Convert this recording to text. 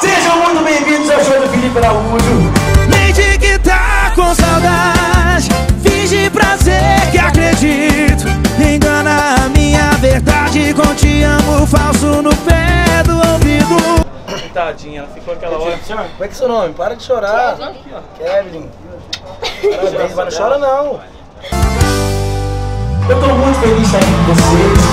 Sejam muito bem-vindos ao show do Felipe Araújo. Mente que tá com saudade, finge prazer que acredito. Engana a minha verdade com te amo falso no pé do ouvido. Tadinha, ela ficou aquela hora. Como é que é seu nome? Para de chorar. Kevin. Parabéns, mas não chora não. Eu tô muito feliz de estar aqui com vocês.